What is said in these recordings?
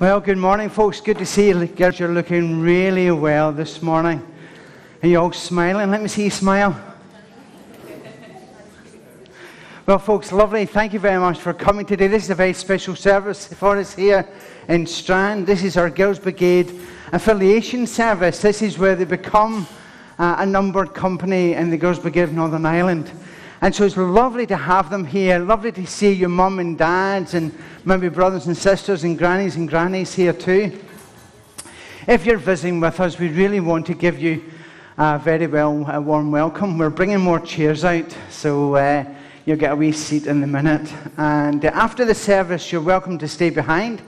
Well, good morning, folks. Good to see you. Girls, you're looking really well this morning. Are you all smiling? Let me see you smile. Well, folks, lovely. Thank you very much for coming today. This is a very special service for us here in Strand. This is our Girls Brigade affiliation service. This is where they become uh, a numbered company in the Girls Brigade of Northern Ireland. And so it's lovely to have them here. Lovely to see your mum and dads and maybe brothers and sisters and grannies and grannies here too. If you're visiting with us, we really want to give you a very well a warm welcome. We're bringing more chairs out, so uh, you'll get a wee seat in a minute. And uh, after the service, you're welcome to stay behind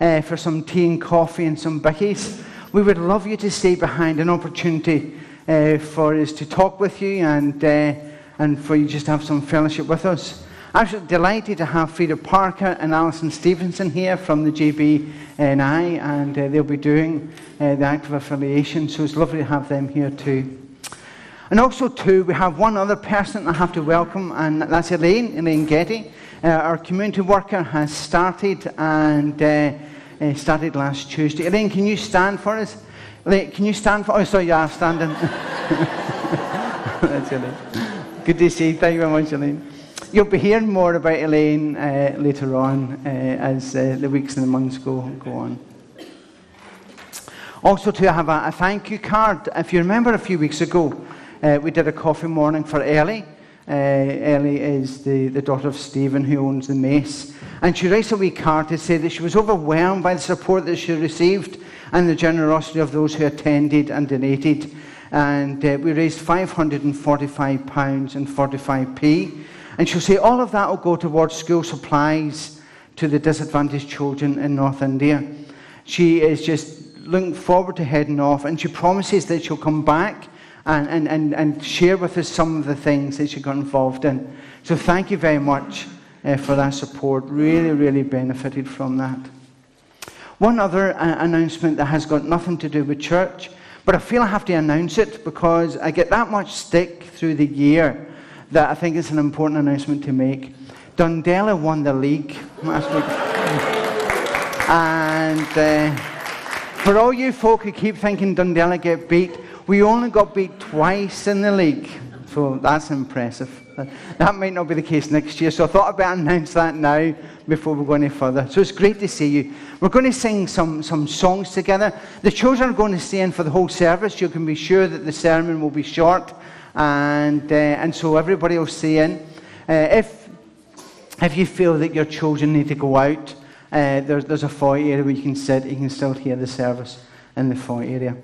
uh, for some tea and coffee and some bickies. We would love you to stay behind, an opportunity uh, for us to talk with you and uh, and for you just to have some fellowship with us. I'm actually delighted to have Frida Parker and Alison Stevenson here from the GBNI, and uh, they'll be doing uh, the of affiliation, so it's lovely to have them here too. And also, too, we have one other person I have to welcome, and that's Elaine, Elaine Getty. Uh, our community worker has started and uh, uh, started last Tuesday. Elaine, can you stand for us? Elaine, can you stand for? Oh, sorry, yeah, standing. that's Elaine. Good to see you. Thank you very much, Elaine. You'll be hearing more about Elaine uh, later on uh, as uh, the weeks and the months go, go on. Also, to have a, a, thank you card. If you remember a few weeks ago, uh, we did a coffee morning for Ellie. Uh, Ellie is the, the daughter of Stephen, who owns the Mace. And she writes a wee card to say that she was overwhelmed by the support that she received and the generosity of those who attended and donated and uh, we raised £545 and 45p. And she'll say all of that will go towards school supplies to the disadvantaged children in North India. She is just looking forward to heading off, and she promises that she'll come back and, and, and, and share with us some of the things that she got involved in. So thank you very much uh, for that support. Really, really benefited from that. One other uh, announcement that has got nothing to do with church but I feel I have to announce it because I get that much stick through the year that I think it's an important announcement to make. Dundela won the league last week. and uh, for all you folk who keep thinking Dundela get beat, we only got beat twice in the league. So that's impressive. That might not be the case next year, so I thought I'd better announce that now before we go any further. So it's great to see you. We're going to sing some, some songs together. The children are going to stay in for the whole service. You can be sure that the sermon will be short, and, uh, and so everybody will stay in. Uh, if, if you feel that your children need to go out, uh, there's, there's a foyer area where you can sit. You can still hear the service in the foyer area.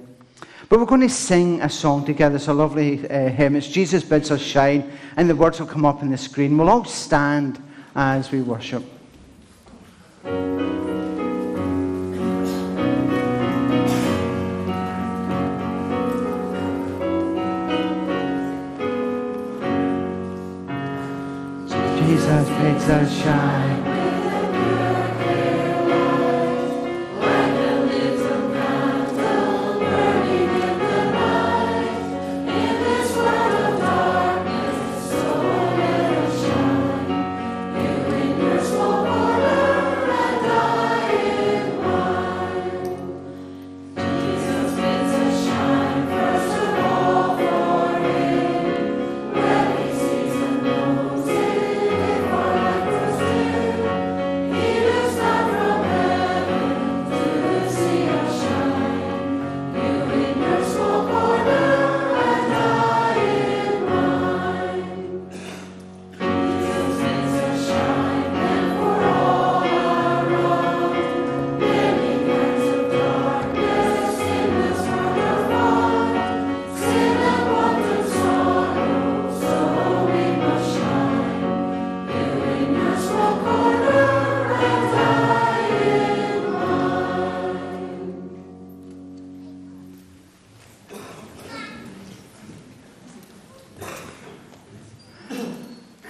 But we're going to sing a song together. It's a lovely uh, hymn. It's Jesus Bids Us Shine, and the words will come up on the screen. We'll all stand as we worship. Jesus bids us shine.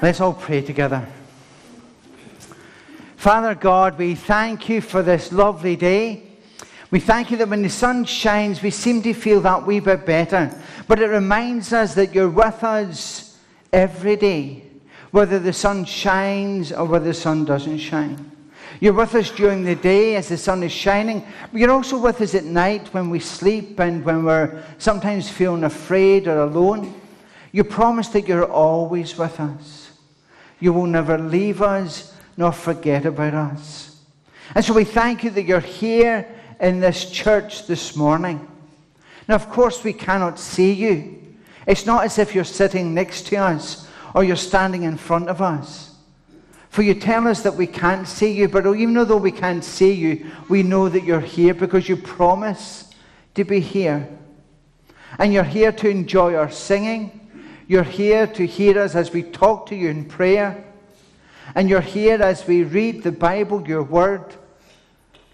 Let's all pray together. Father God, we thank you for this lovely day. We thank you that when the sun shines, we seem to feel that wee bit better. But it reminds us that you're with us every day, whether the sun shines or whether the sun doesn't shine. You're with us during the day as the sun is shining. But you're also with us at night when we sleep and when we're sometimes feeling afraid or alone. You promise that you're always with us. You will never leave us nor forget about us. And so we thank you that you're here in this church this morning. Now, of course, we cannot see you. It's not as if you're sitting next to us or you're standing in front of us. For you tell us that we can't see you, but even though we can't see you, we know that you're here because you promise to be here. And you're here to enjoy our singing. You're here to hear us as we talk to you in prayer. And you're here as we read the Bible, your word,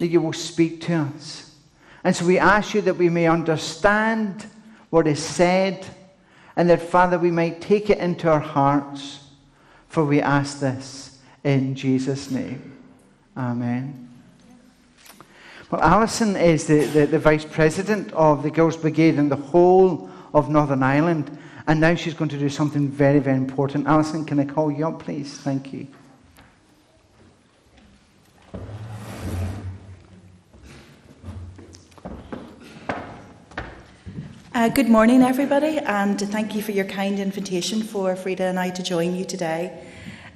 that you will speak to us. And so we ask you that we may understand what is said and that, Father, we might take it into our hearts. For we ask this in Jesus' name. Amen. Well, Alison is the, the, the, Vice President of the Girls Brigade in the whole of Northern Ireland, and now she's going to do something very, very important. Alison, can I call you up, please? Thank you. Uh, good morning, everybody, and thank you for your kind invitation for Frida and I to join you today.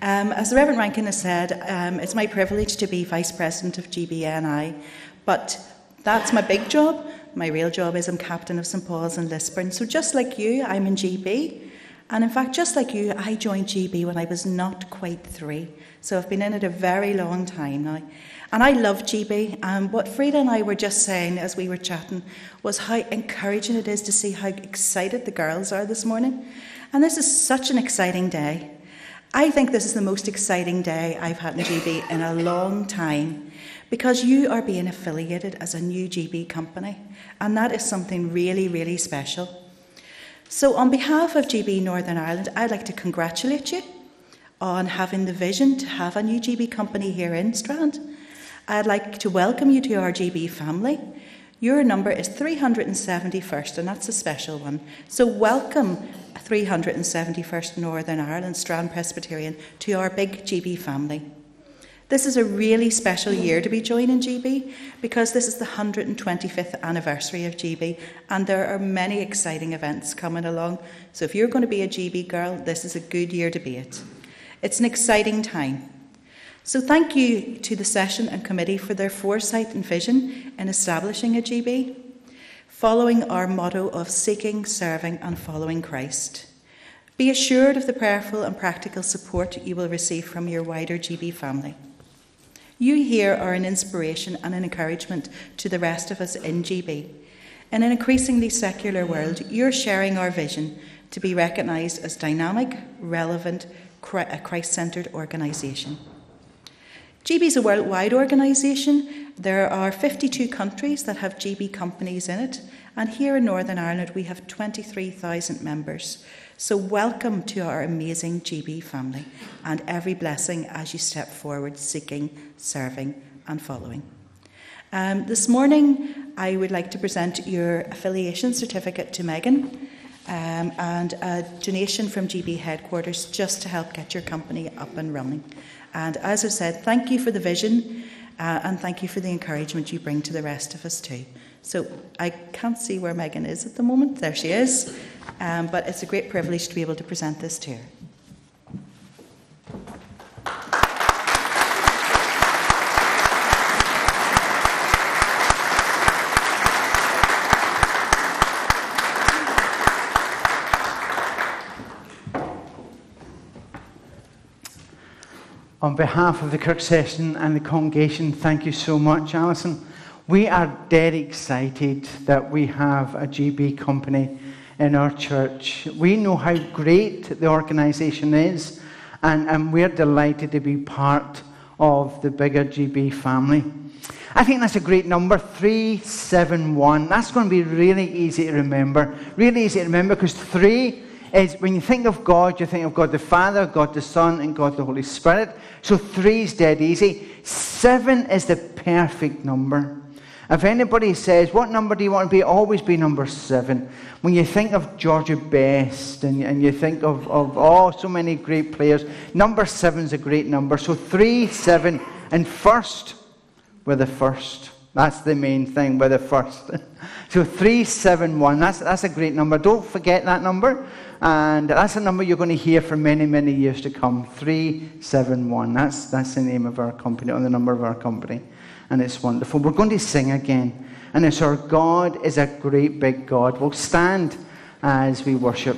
Um, as the Reverend Rankin has said, um, it's my privilege to be Vice President of GBNI, but that's my big job. My real job is I'm Captain of St Paul's in Lisburn. So just like you, I'm in GB. And in fact, just like you, I joined GB when I was not quite three. So I've been in it a very long time now. And I love GB. And what Frida and I were just saying as we were chatting was how encouraging it is to see how excited the girls are this morning. And this is such an exciting day. I think this is the most exciting day I've had in GB in a long time because you are being affiliated as a new GB company. And that is something really, really special. So, on behalf of GB Northern Ireland, I'd like to congratulate you on having the vision to have a new GB company here in Strand. I'd like to welcome you to our GB family. Your number is 371st, and that's a special one. So, welcome 371st Northern Ireland Strand Presbyterian to our big GB family. This is a really special year to be joining GB because this is the 125th anniversary of GB, and there are many exciting events coming along. So, if you're going to be a GB girl, this is a good year to be it. It's an exciting time. So, thank you to the session and committee for their foresight and vision in establishing a GB, following our motto of seeking, serving, and following Christ. Be assured of the prayerful and practical support you will receive from your wider GB family. You here are an inspiration and an encouragement to the rest of us in GB. In an increasingly secular world, you're sharing our vision to be recognised as dynamic, relevant, a Christ centred organisation. GB is a worldwide organisation. There are 52 countries that have GB companies in it, and here in Northern Ireland we have 23,000 members. So, welcome to our amazing GB family and every blessing as you step forward seeking, serving, and following. Um, this morning, I would like to present your affiliation certificate to Megan um, and a donation from GB headquarters just to help get your company up and running. And as I said, thank you for the vision uh, and thank you for the encouragement you bring to the rest of us too. So I can't see where Megan is at the moment. There she is. Um, but it's a great privilege to be able to present this to her. On behalf of the Kirk Session and the congregation, thank you so much, Alison. We are dead excited that we have a GB company in our church. We know how great the organisation is, and, and we're delighted to be part of the bigger GB family. I think that's a great number, 371. That's going to be really easy to remember. Really easy to remember because three is when you think of God, you think of God the Father, God the Son, and God the Holy Spirit. So three is dead easy. Seven is the perfect number. If anybody says, What number do you want to be? Always be number seven. When you think of George Best and, and you think of, of oh, so many great players, number seven is a great number. So three, seven, And first, we're the first. That's the main thing. We're the first. so 371, that's, that's a great number. Don't forget that number. And that's a number you're going to hear for many, many years to come. 371. That's, that's the name of our company, or the number of our company. And it's wonderful. We're going to sing again. And it's our God is a great big God. We'll stand as we worship.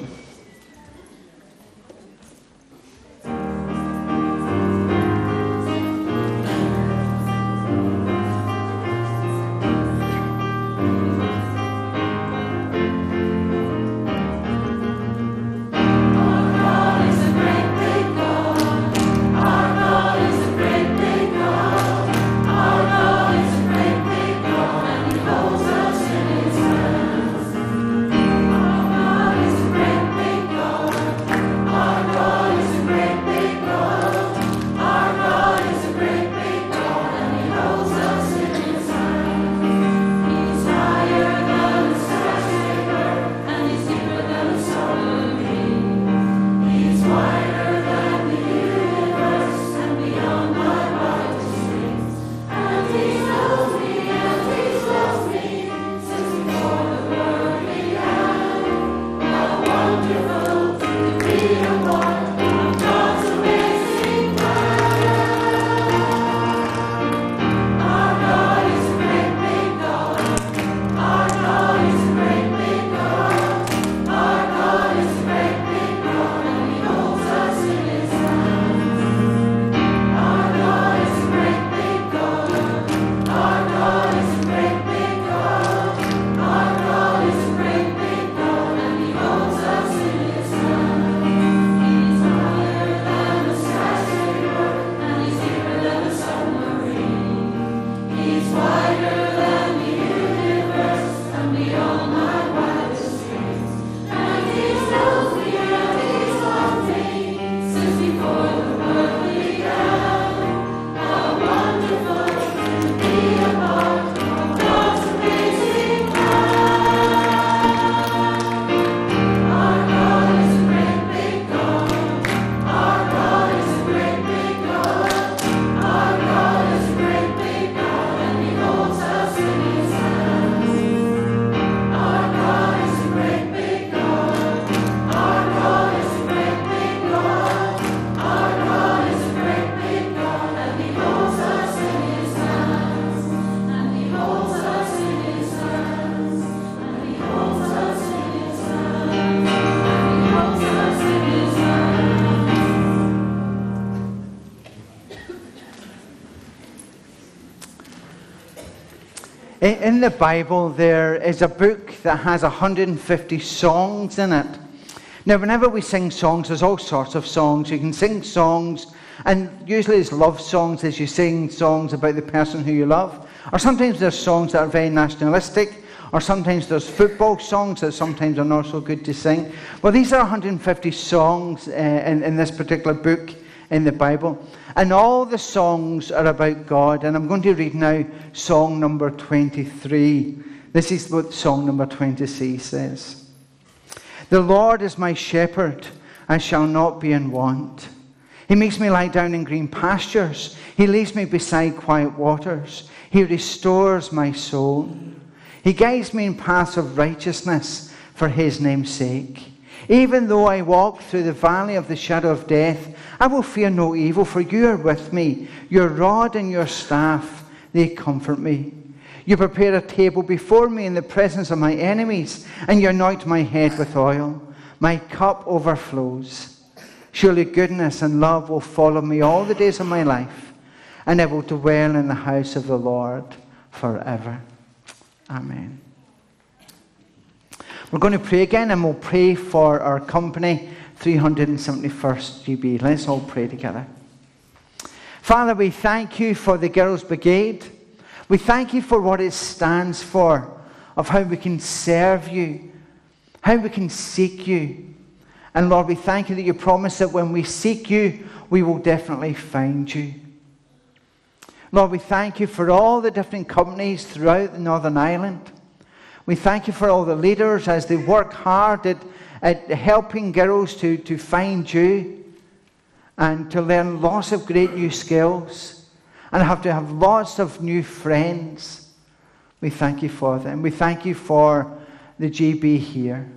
In the Bible, there is a book that has 150 songs in it. Now, whenever we sing songs, there's all sorts of songs. You can sing songs, and usually it's love songs as you sing songs about the person who you love. Or sometimes there's songs that are very nationalistic, or sometimes there's football songs that sometimes are not so good to sing. Well, these are 150 songs uh, in, in this particular book in the Bible. And all the songs are about God. And I'm going to read now song number 23. This is what song number 23 says The Lord is my shepherd, I shall not be in want. He makes me lie down in green pastures. He leads me beside quiet waters. He restores my soul. He guides me in paths of righteousness for his name's sake. Even though I walk through the valley of the shadow of death, I will fear no evil, for you are with me. Your rod and your staff, they comfort me. You prepare a table before me in the presence of my enemies, and you anoint my head with oil. My cup overflows. Surely goodness and love will follow me all the days of my life, and I will dwell in the house of the Lord forever. Amen. We're going to pray again, and we'll pray for our company 371st GB. Let's all pray together. Father, we thank you for the Girls' Brigade. We thank you for what it stands for, of how we can serve you, how we can seek you. And Lord, we thank you that you promise that when we seek you, we will definitely find you. Lord, we thank you for all the different companies throughout the Northern Ireland. We thank you for all the leaders as they work hard at at helping girls to, to find you and to learn lots of great new skills. and have to have lots of new friends. We thank you for them. We thank you for the GB here.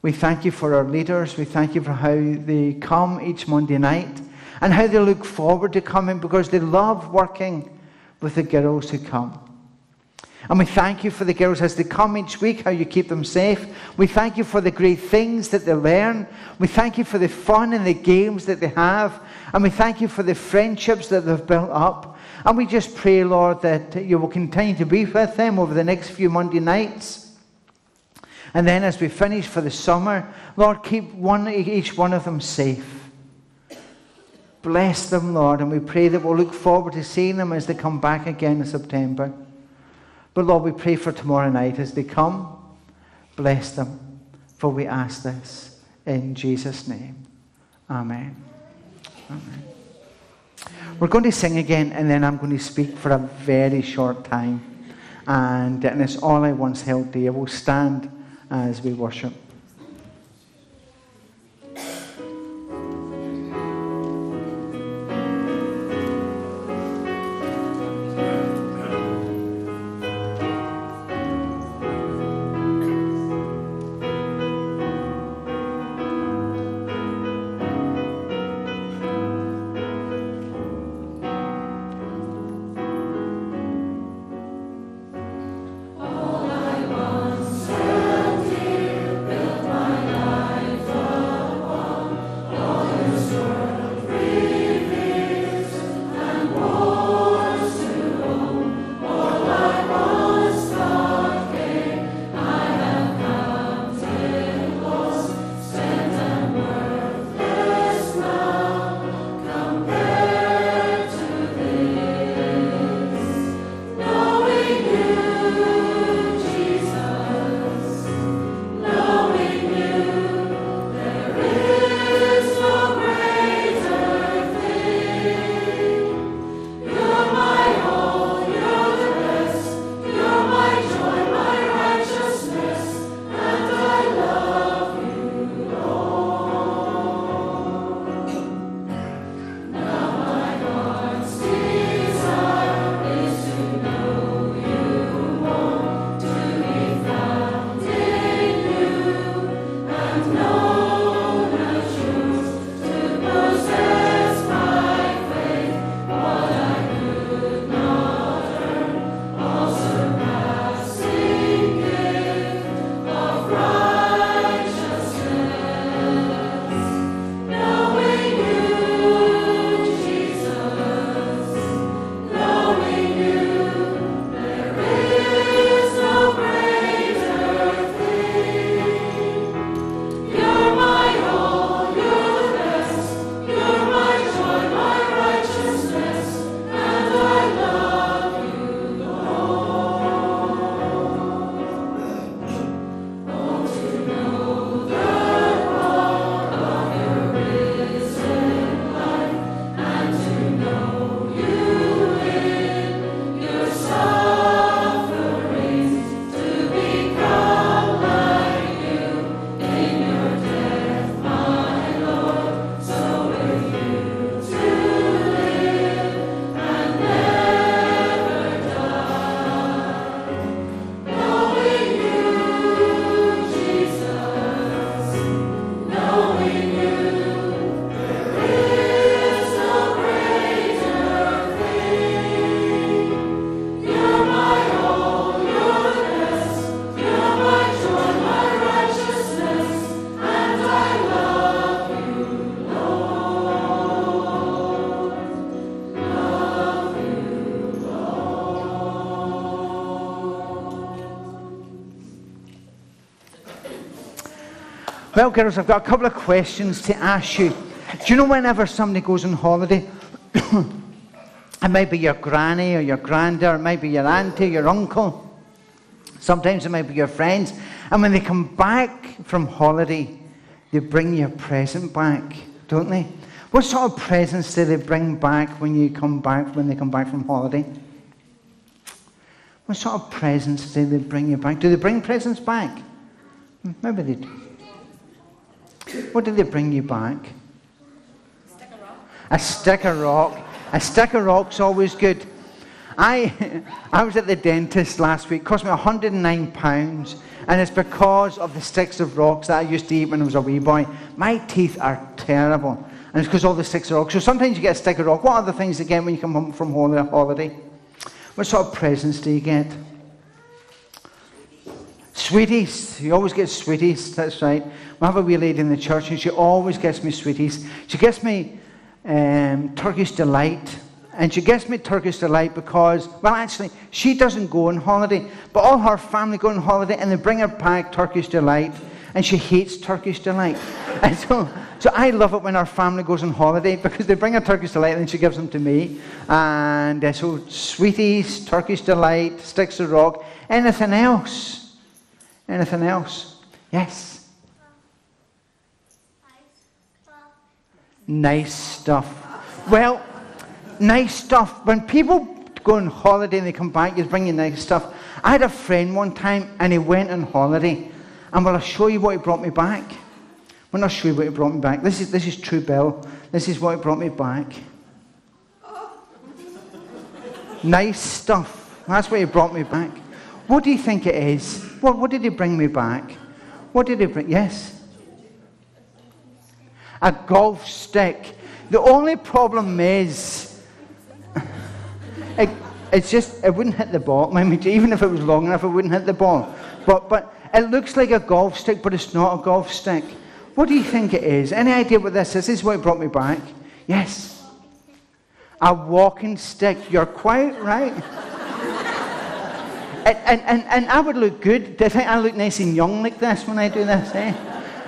We thank you for our leaders. We thank you for how they come each Monday night and how they look forward to coming because they love working with the girls who come. And we thank you for the girls as they come each week, how you keep them safe. We thank you for the great things that they learn. We thank you for the fun and the games that they have. And we thank you for the friendships that they've built up. And we just pray, Lord, that you will continue to be with them over the next few Monday nights. And then as we finish for the summer, Lord, keep one, each one of them safe. Bless them, Lord, and we pray that we'll look forward to seeing them as they come back again in September. But Lord, we pray for tomorrow night as they come. Bless them, for we ask this in Jesus' name. Amen. Amen. We're going to sing again, and then I'm going to speak for a very short time. And, and it's all I once held dear. We'll stand as we worship. Well, girls, I've got a couple of questions to ask you. Do you know whenever somebody goes on holiday, it might be your granny or your granddad, it might be your auntie, your uncle, sometimes it might be your friends, and when they come back from holiday, they bring your present back, don't they? What sort of presents do they bring back when you come back, when they come back from holiday? What sort of presents do they bring you back? Do they bring presents back? Maybe they do. What did they bring you back? Rock. A stick of rock. A stick of rock's always good. I, I was at the dentist last week. It cost me 109 pounds, and it's because of the sticks of rocks that I used to eat when I was a wee boy. My teeth are terrible, and it's because all the sticks of rocks. So sometimes you get a stick of rock. What other things you get when you come home from holiday? What sort of presents do you get? Sweeties. You always get sweeties. That's right. We have a wee lady in the church, and she always gets me sweeties. She gets me um, Turkish delight. And she gets me Turkish delight because, well, actually, she doesn't go on holiday, but all her family go on holiday and they bring her back Turkish delight, and she hates Turkish delight. and so, so I love it when our family goes on holiday because they bring her Turkish delight and she gives them to me. And uh, so, sweeties, Turkish delight, sticks of rock, anything else? Anything else? Yes. Nice stuff. Well, nice stuff. When people go on holiday and they come back, you bring you nice stuff. I had a friend one time and he went on holiday. And will I show you what he brought me back? Well, I'll show you what he brought me back. This is, this is true, Bill. This is what he brought me back. nice stuff. That's what he brought me back. What do you think it is? What, what did he bring me back? What did he bring? Yes? A golf stick. The only problem is it, it's just, it wouldn't hit the ball. I mean, even if it was long enough, it wouldn't hit the ball. But, but it looks like a golf stick, but it's not a golf stick. What do you think it is? Any idea what this is? This is what brought me back. Yes. A walking stick. You're quite right. and, and, and, and, I would look good. Do you think I look nice and young like this when I do this? Eh?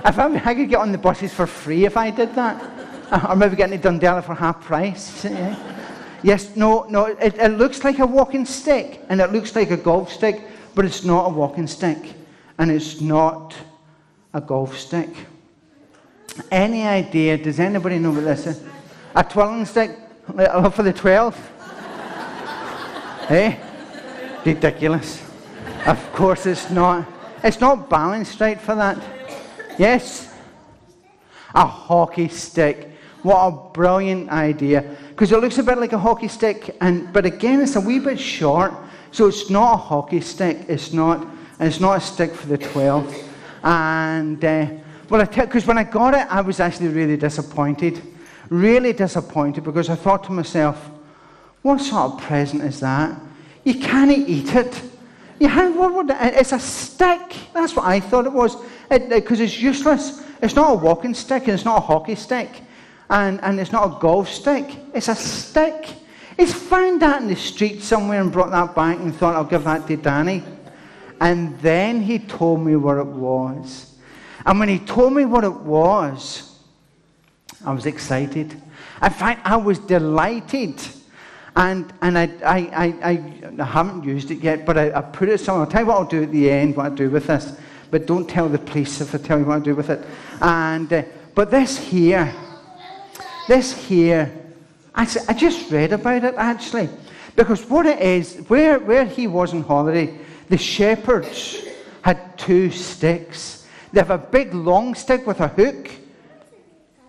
If I, I could get on the buses for free if I did that. Or maybe getting it Dundela for half price. Eh? Yes, no, no, it, it looks like a walking stick and it looks like a golf stick, but it's not a walking stick and it's not a golf stick. Any idea? Does anybody know what this is? A twirling stick? For the 12th? eh? Ridiculous. Of course it's not. It's not balanced right for that. Yes? A hockey stick. What a brilliant idea. Because it looks a bit like a hockey stick, and, but again, it's a wee bit short. So it's not a hockey stick. It's not, it's not a stick for the 12. And, uh, well, because when I got it, I was actually really disappointed. Really disappointed because I thought to myself, what sort of present is that? You can't eat it. What would, it's a stick. That's what I thought it was. Because it, it's useless. It's not a walking stick and it's not a hockey stick and, and it's not a golf stick, it's a stick. He's found that in the street somewhere and brought that back and thought, I'll give that to Danny. And then he told me what it was. And when he told me what it was, I was excited. In fact, I was delighted. And, and I, I, I, I haven't used it yet, but I, I put it somewhere. I'll tell you what I'll do at the end, what I do with this. But don't tell the police if I tell you what I do with it. And, uh, but this here, this here, I, I just read about it actually. Because what it is, where, where he was on holiday, the shepherds had two sticks. They have a big long stick with a hook,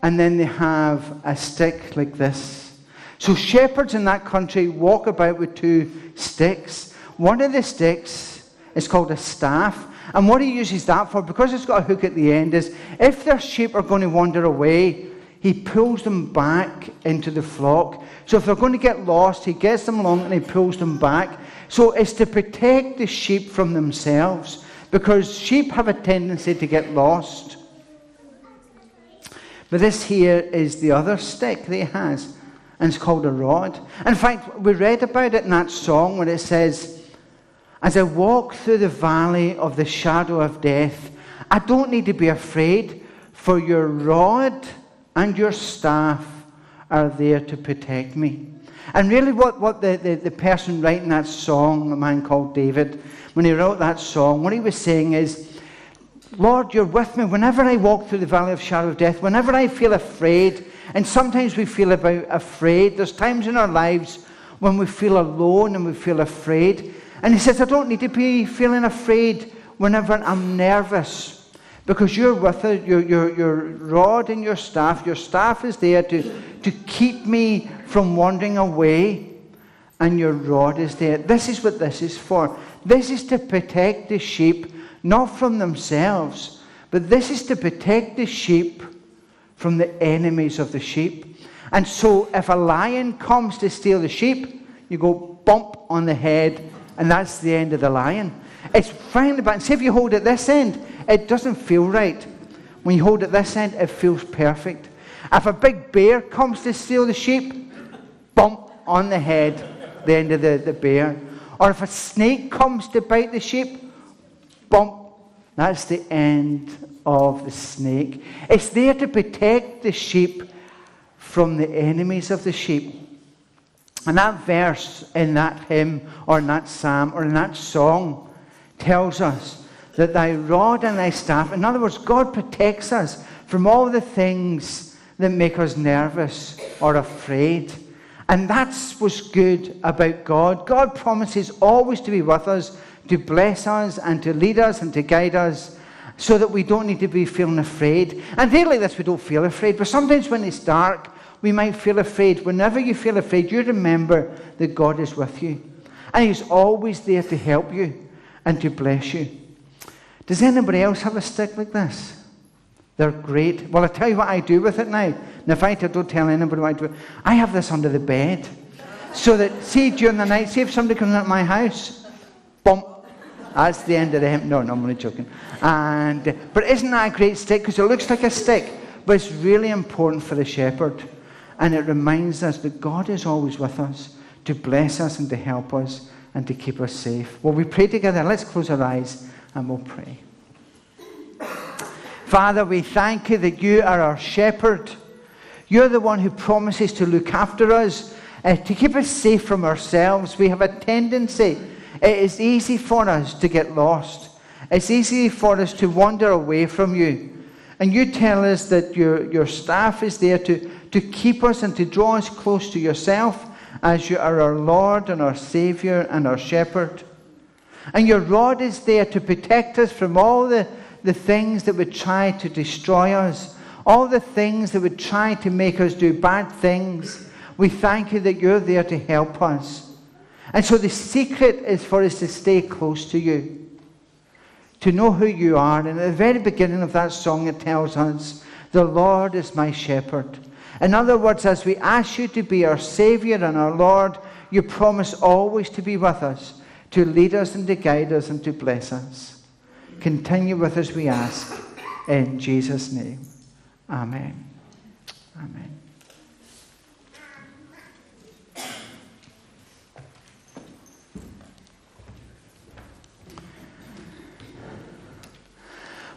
and then they have a stick like this. So shepherds in that country walk about with two sticks. One of the sticks is called a staff. And what he uses that for, because it's got a hook at the end, is if their sheep are going to wander away, he pulls them back into the flock. So if they're going to get lost, he gets them along and he pulls them back. So it's to protect the sheep from themselves because sheep have a tendency to get lost. But this here is the other stick that he has, and it's called a rod. In fact, we read about it in that song when it says, As I walk through the valley of the shadow of death, I don't need to be afraid, for your rod and your staff are there to protect me. And really, what, what the, the, the person writing that song, a man called David, when he wrote that song, what he was saying is, Lord, you're with me whenever I walk through the valley of shadow of death, whenever I feel afraid, and sometimes we feel about afraid. There's times in our lives when we feel alone and we feel afraid. And he says, I don't need to be feeling afraid whenever I'm nervous because you're with us, your, your, your rod and your staff, your staff is there to, to keep me from wandering away, and your rod is there. This is what this is for. This is to protect the sheep, not from themselves, but this is to protect the sheep from the enemies of the sheep. And so, if a lion comes to steal the sheep, you go bump on the head, and that's the end of the lion. It's finally back. See if you hold it this end, it doesn't feel right. When you hold it this end, it feels perfect. If a big bear comes to steal the sheep, bump on the head, the end of the, the bear. Or if a snake comes to bite the sheep, bump, that's the end of the snake. It's there to protect the sheep from the enemies of the sheep. And that verse in that hymn or in that psalm or in that song tells us that thy rod and thy staff, in other words, God protects us from all the things that make us nervous or afraid. And that's what's good about God. God promises always to be with us, to bless us, and to lead us and to guide us so that we don't need to be feeling afraid. And like this, we don't feel afraid. But sometimes when it's dark, we might feel afraid. Whenever you feel afraid, you remember that God is with you. And He's always there to help you and to bless you. Does anybody else have a stick like this? They're great. Well, I'll tell you what I do with it now. And if I don't tell anybody what I do, I have this under the bed. So that, see, during the night, see if somebody comes at my house, bump, that's the end of the hymn. No, no, I'm only joking. And, but isn't that a great stick? Because it looks like a stick, but it's really important for the shepherd. And it reminds us that God is always with us to bless us and to help us and to keep us safe. Well, we pray together. Let's close our eyes and we'll pray. Father, we thank you that you are our shepherd. You're the one who promises to look after us, uh, to keep us safe from ourselves. We have a tendency, it is easy for us to get lost. It's easy for us to wander away from you. And you tell us that your, your staff is there to, to keep us and to draw us close to yourself as you are our Lord and our Savior and our Shepherd. And your rod is there to protect us from all the, the things that would try to destroy us, all the things that would try to make us do bad things. We thank you that you're there to help us. And so the secret is for us to stay close to you, to know who you are. And at the very beginning of that song, it tells us, The Lord is my shepherd. In other words, as we ask you to be our Savior and our Lord, you promise always to be with us, to lead us and to guide us and to bless us. Continue with us, we ask, in Jesus' name. Amen. Amen.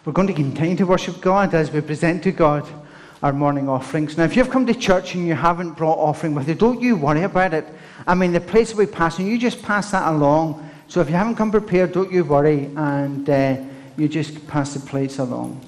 We're going to continue to worship God as we present to God our morning offerings. Now, if you've come to church and you haven't brought offering with you, don't you worry about it. I mean, the place will be passing, you just pass that along. So if you haven't come prepared, don't you worry, and uh, you just pass the plates along.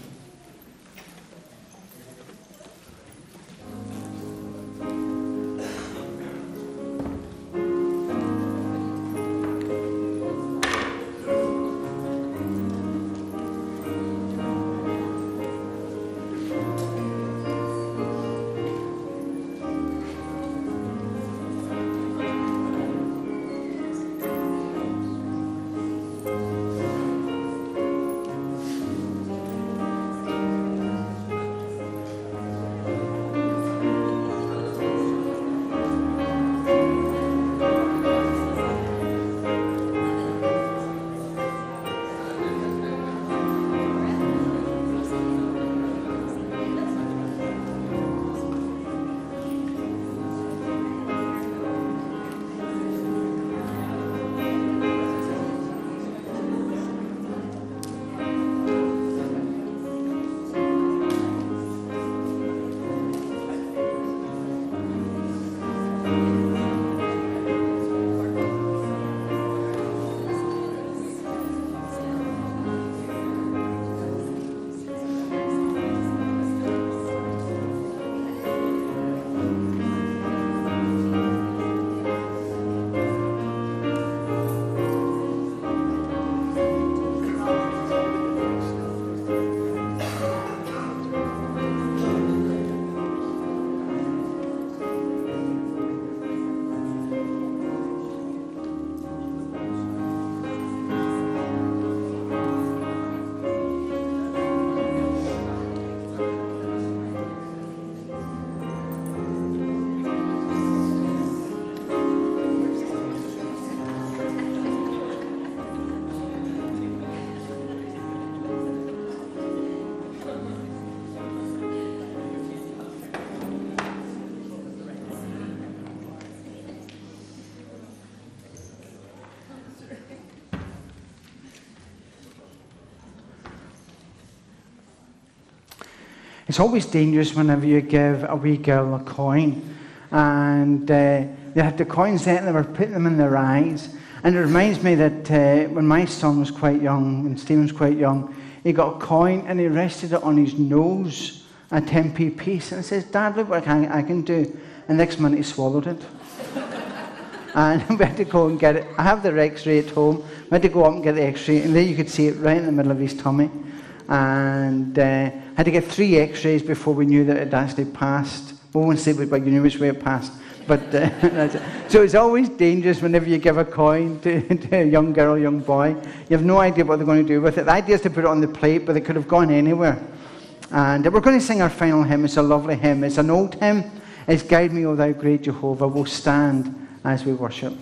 It's always dangerous whenever you give a wee girl a coin. And uh, they had the coins there and they were putting them in their eyes. And it reminds me that uh, when my son was quite young, when Stephen was quite young, he got a coin and he rested it on his nose, a 10p piece. And he says, Dad, look what I can, I can do. And next minute he swallowed it. and we had to go and get it. I have the x-ray at home. We had to go up and get the x-ray, and there you could see it right in the middle of his tummy. And uh, had to get three x-rays before we knew that it actually passed. We won't say but you knew which way it passed. But uh, so it's always dangerous whenever you give a coin to, to, a young girl, young boy. You have no idea what they're going to do with it. The idea is to put it on the plate, but it could have gone anywhere. And we're going to sing our final hymn. It's a lovely hymn. It's an old hymn. It's Guide Me, O Thou Great Jehovah. We'll stand as we worship.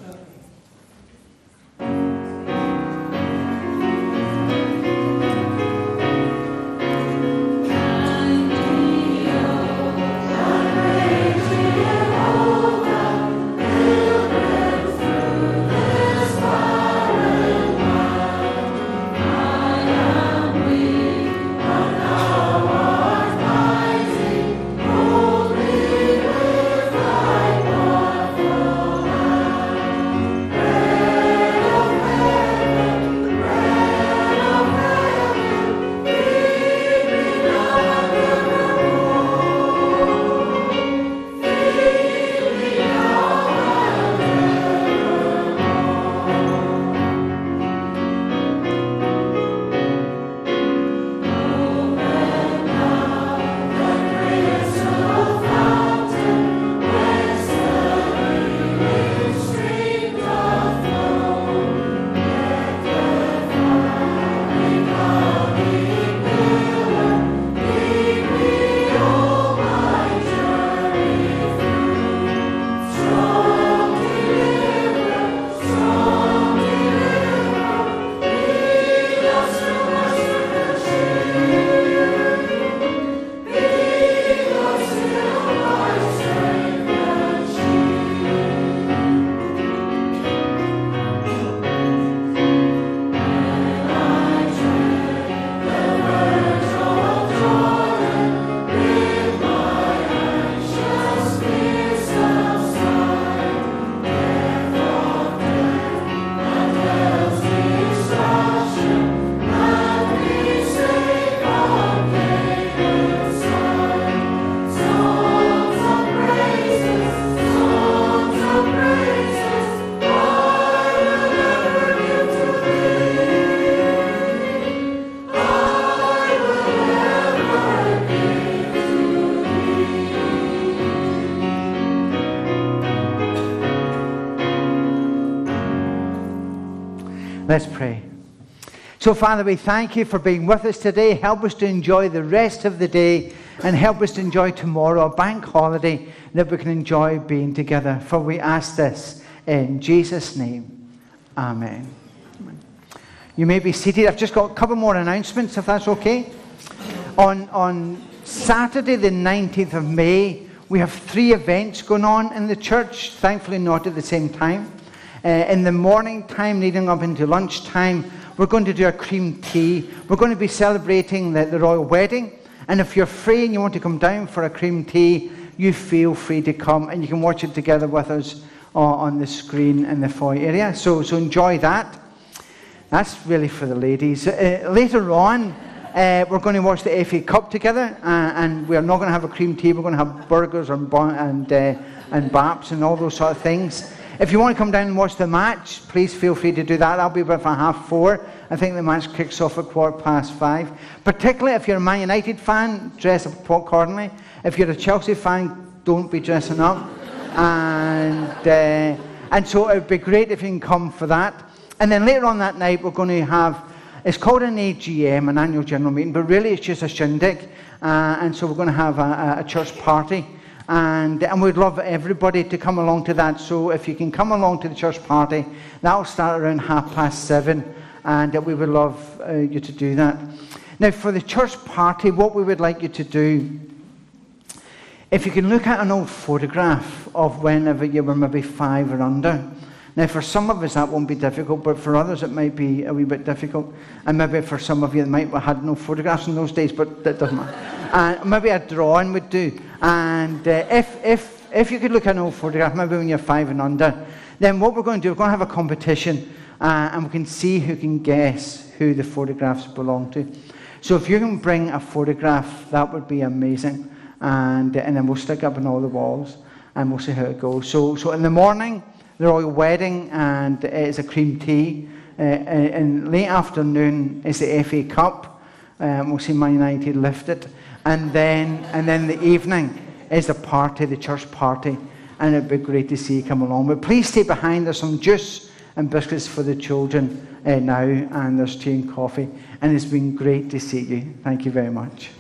Let's pray. So, Father, we thank you for being with us today. Help us to enjoy the rest of the day and help us to enjoy tomorrow, a bank holiday, that we can enjoy being together. For we ask this in Jesus' name. Amen. You may be seated. I've just got a couple more announcements, if that's okay. On, on Saturday, the 19th of May, we have three events going on in the church, thankfully, not at the same time. Uh, in the morning time leading up into lunchtime, we're going to do a cream tea. We're going to be celebrating the, the royal wedding. And if you're free and you want to come down for a cream tea, you feel free to come and you can watch it together with us uh, on the screen in the foyer area. So, so enjoy that. That's really for the ladies. Uh, later on, uh, we're going to watch the FA Cup together, uh, and we're not going to have a cream tea. We're going to have burgers and and uh, and baps and all those sort of things. If you want to come down and watch the match, please feel free to do that. I'll be about half four. I think the match kicks off at quarter past five. Particularly if you're a Man United fan, dress up accordingly. If you're a Chelsea fan, don't be dressing up. and, uh, and so it would be great if you can come for that. And then later on that night, we're going to have, it's called an AGM, an annual general meeting, but really it's just a shindig. Uh, and so we're going to have a, a church party. And, and we'd love everybody to come along to that. So if you can come along to the church party, that'll start around half past seven, and we would love uh, you to do that. Now, for the church party, what we would like you to do, if you can look at an old photograph of whenever you were maybe five or under. Now, for some of us, that won't be difficult, but for others, it might be a wee bit difficult. And maybe for some of you, it might have had no photographs in those days, but that doesn't matter. And maybe a drawing would do. And uh, if, if, if you could look at an old photograph, maybe when you're five and under, then what we're going to do, we're going to have a competition uh, and we can see who can guess who the photographs belong to. So if you can bring a photograph, that would be amazing. And, and then we'll stick up on all the walls and we'll see how it goes. So, so in the morning, the royal wedding and it's a cream tea. Uh, in late afternoon is the FA Cup. Um, we'll see Man United lift it. And then, and then the evening is the party, the church party. And it'd be great to see you come along. But please stay behind. There's some juice and biscuits for the children uh, now, and there's tea and coffee. And it's been great to see you. Thank you very much.